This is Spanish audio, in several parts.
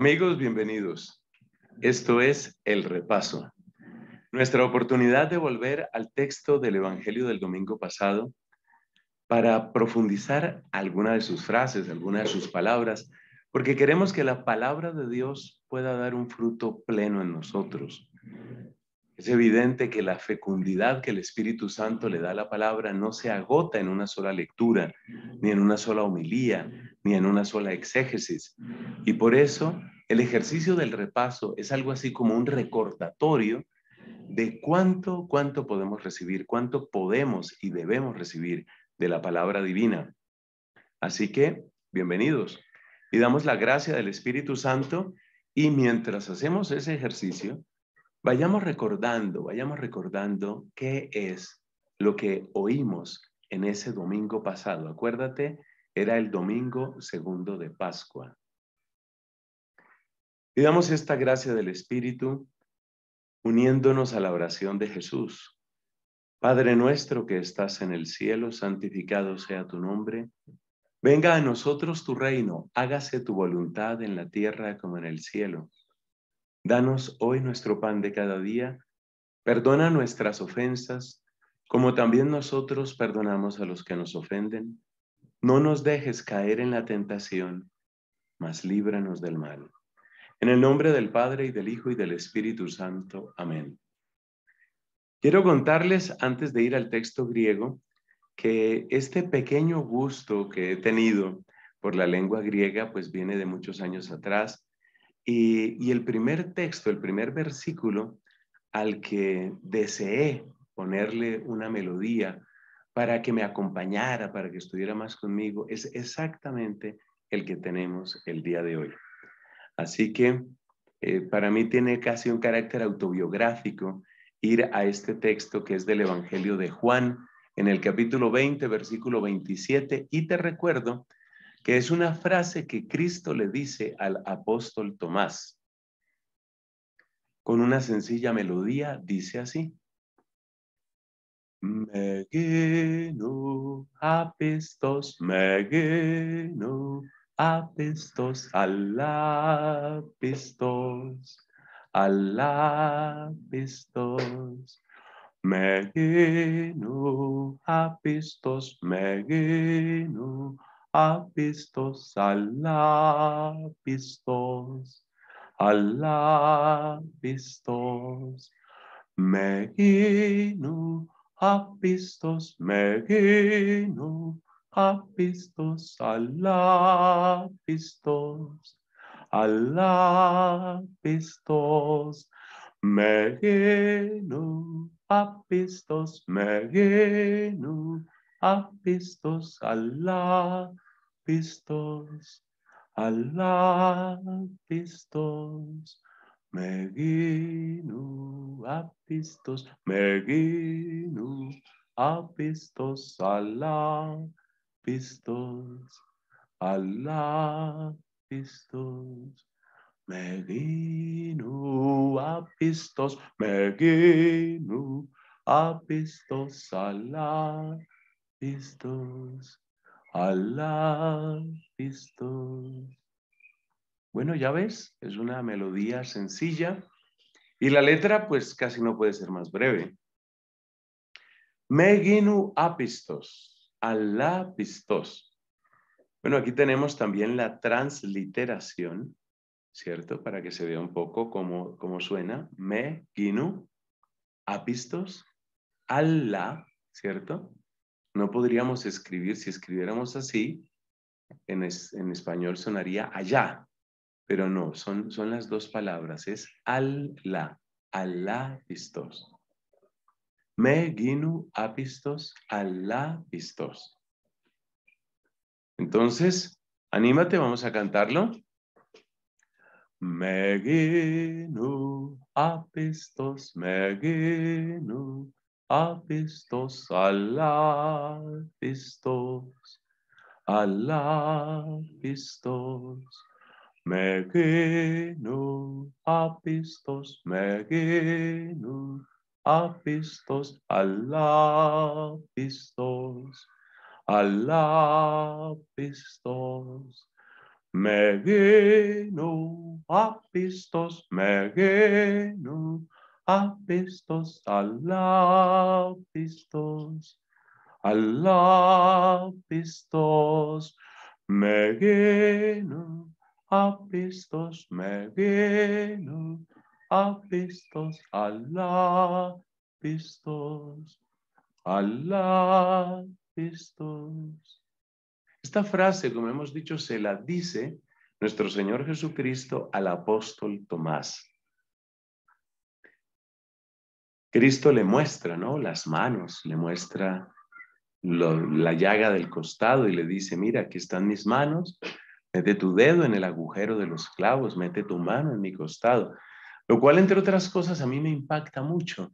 Amigos, bienvenidos. Esto es El Repaso, nuestra oportunidad de volver al texto del Evangelio del domingo pasado para profundizar alguna de sus frases, alguna de sus palabras, porque queremos que la palabra de Dios pueda dar un fruto pleno en nosotros. Es evidente que la fecundidad que el Espíritu Santo le da a la palabra no se agota en una sola lectura, ni en una sola homilía, ni en una sola exégesis. Y por eso el ejercicio del repaso es algo así como un recordatorio de cuánto, cuánto podemos recibir, cuánto podemos y debemos recibir de la palabra divina. Así que, bienvenidos. Y damos la gracia del Espíritu Santo y mientras hacemos ese ejercicio, vayamos recordando, vayamos recordando qué es lo que oímos en ese domingo pasado. Acuérdate, era el domingo segundo de Pascua. Pidamos esta gracia del Espíritu uniéndonos a la oración de Jesús. Padre nuestro que estás en el cielo, santificado sea tu nombre. Venga a nosotros tu reino, hágase tu voluntad en la tierra como en el cielo. Danos hoy nuestro pan de cada día, perdona nuestras ofensas, como también nosotros perdonamos a los que nos ofenden. No nos dejes caer en la tentación, mas líbranos del mal. En el nombre del Padre y del Hijo y del Espíritu Santo. Amén. Quiero contarles, antes de ir al texto griego, que este pequeño gusto que he tenido por la lengua griega, pues viene de muchos años atrás. Y, el primer texto, el primer versículo al que deseé ponerle una melodía para que me acompañara, para que estuviera más conmigo, es exactamente el que tenemos el día de hoy. Así que eh, para mí tiene casi un carácter autobiográfico ir a este texto que es del Evangelio de Juan, en el capítulo 20, versículo 27, y te recuerdo que es una frase que Cristo le dice al apóstol Tomás. Con una sencilla melodía dice así. Megeno apistos, megeno apistos, alapistos, alapistos. Megenu apistos, megenu apistos, alapistos, alapistos. Megenu apistos, megenu apistos, alapistos, alapistos. Megenu apistos megenu, apistos Allah, pistos, Allah, pistos, meginu, apistos, meginu, apistos Allah, pistos, Allah, pistos. Meginu apistos, meginu apistos, ala pistos, ala pistos. Bueno, ya ves, es una melodía sencilla y la letra pues casi no puede ser más breve. Meginu apistos, ala pistos. Bueno, aquí tenemos también la transliteración ¿cierto? Para que se vea un poco cómo, cómo suena. Me, ginu, apistos, Allah, ¿cierto? No podríamos escribir, si escribiéramos así, en, en español sonaría allá, pero no, son, son las dos palabras, es Allah, Allah pistos. Me ginu apistos, Allah pistos. Entonces, anímate, vamos a cantarlo. Meginu apistos, meginu apistos, alapistos, alapistos. Meginu apistos, meginu apistos, alapistos, alapistos. Meginu apistos megenu, apistos alapistos, alapistos megenu, apistos megenu, apistos alapistos, alapistos. Esta frase, como hemos dicho, se la dice nuestro Señor Jesucristo al apóstol Tomás. Cristo le muestra, ¿no? Las manos, le muestra la llaga del costado y le dice, mira, aquí están mis manos, mete tu dedo en el agujero de los clavos, mete tu mano en mi costado. Lo cual, entre otras cosas, a mí me impacta mucho,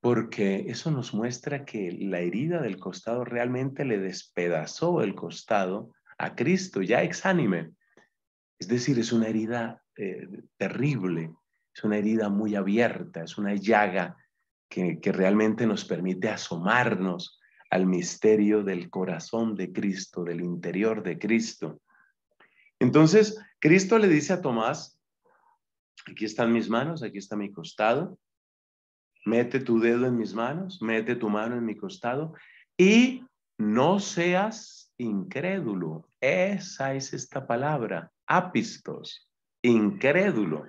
porque eso nos muestra que la herida del costado realmente le despedazó el costado a Cristo, ya exánime. Es decir, es una herida eh, terrible, es una herida muy abierta, es una llaga que, que realmente nos permite asomarnos al misterio del corazón de Cristo, del interior de Cristo. Entonces, Cristo le dice a Tomás, aquí están mis manos, aquí está mi costado, mete tu dedo en mis manos, mete tu mano en mi costado y no seas incrédulo. Esa es esta palabra, apistos, incrédulo.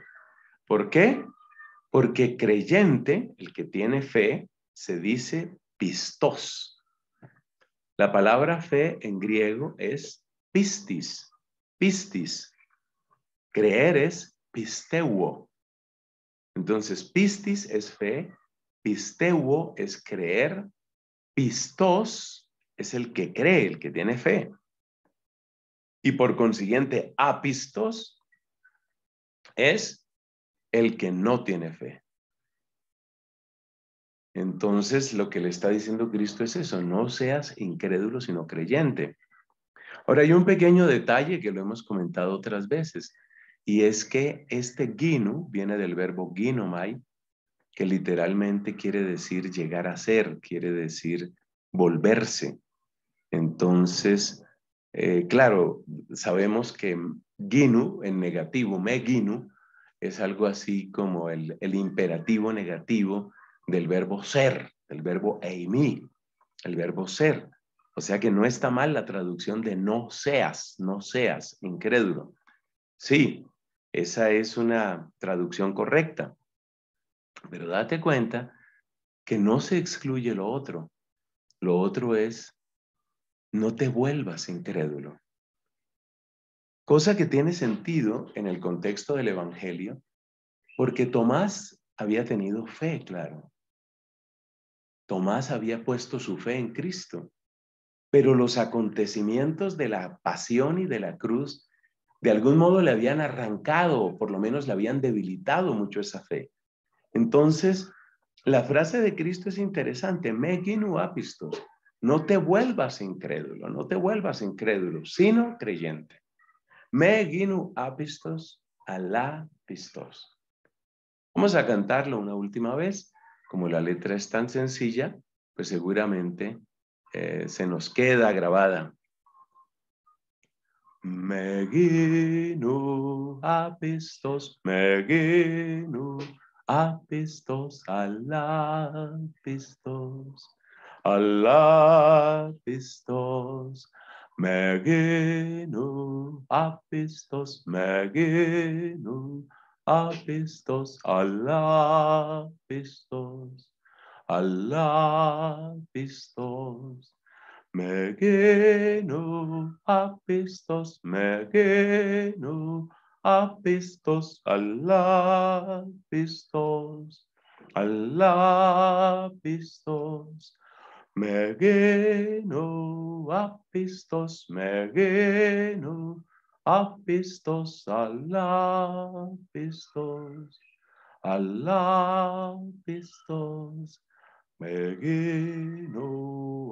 ¿Por qué? Porque creyente, el que tiene fe, se dice pistos. La palabra fe en griego es pistis, pistis. Creer es pisteuo. Entonces, pistis es fe, pisteuo es creer, pistos es el que cree, el que tiene fe. Y por consiguiente, apistos es el que no tiene fe. Entonces, lo que le está diciendo Cristo es eso, no seas incrédulo, sino creyente. Ahora, hay un pequeño detalle que lo hemos comentado otras veces, y es que este ginu viene del verbo ginomai, que literalmente quiere decir llegar a ser, quiere decir volverse. Entonces, eh, claro, sabemos que ginu en negativo, me ginu, es algo así como el, el imperativo negativo del verbo ser, del verbo eimi, el verbo ser. O sea que no está mal la traducción de no seas, no seas incrédulo. Sí, esa es una traducción correcta. Pero date cuenta que no se excluye lo otro. Lo otro es, no te vuelvas incrédulo. Cosa que tiene sentido en el contexto del Evangelio, porque Tomás había tenido fe, claro. Tomás había puesto su fe en Cristo, pero los acontecimientos de la pasión y de la cruz de algún modo le habían arrancado, o por lo menos le habían debilitado mucho esa fe. Entonces, la frase de Cristo es interesante, meginu apistos, no te vuelvas incrédulo, no te vuelvas incrédulo, sino creyente. Meginu apistos, alá pistos. Vamos a cantarlo una última vez. Como la letra es tan sencilla, pues seguramente eh, se nos queda grabada. Meginu apistos, meginu apistos, alapistos, alapistos, megenu, apistos, megenu, apistos, alapistos, alapistos, megenu, apistos, megenu, apistos, alapistos, alapistos, megeno, apistos, megeno, apistos, alapistos,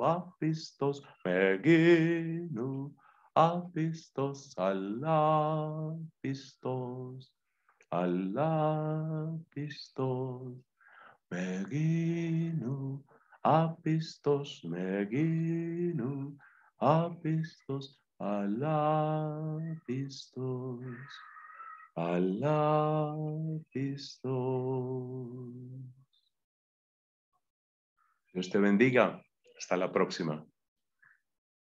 alapistos, megeno, apistos, megeno, apistos, alapistos, alapistos, meginu, apistos, meginu, apistos, alapistos, Allah Cristo. Dios te bendiga. Hasta la próxima.